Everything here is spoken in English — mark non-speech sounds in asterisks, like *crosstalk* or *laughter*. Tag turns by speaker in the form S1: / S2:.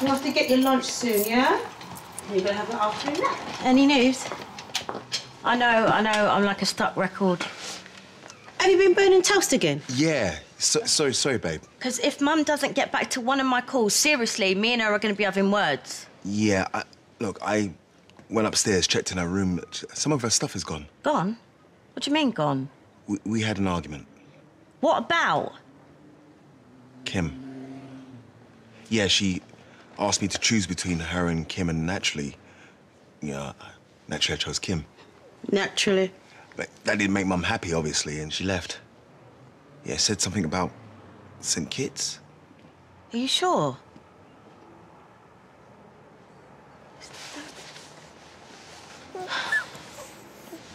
S1: You have to get your lunch soon, yeah? You're gonna have an afternoon nap.
S2: Any news? I know, I know, I'm like a stuck record.
S1: Have you been burning toast again?
S3: Yeah. So, sorry, sorry, babe.
S2: Because if Mum doesn't get back to one of my calls, seriously, me and her are going to be having words.
S3: Yeah. I, look, I went upstairs, checked in her room. Some of her stuff is gone.
S2: Gone? What do you mean gone?
S3: We, we had an argument.
S2: What about?
S3: Kim. Yeah, she asked me to choose between her and Kim, and naturally, you know, naturally I chose Kim.
S1: Naturally?
S3: But that didn't make Mum happy, obviously, and she left. Yeah, said something about St. Kitts.
S2: Are you sure? *sighs* *sighs* *sighs*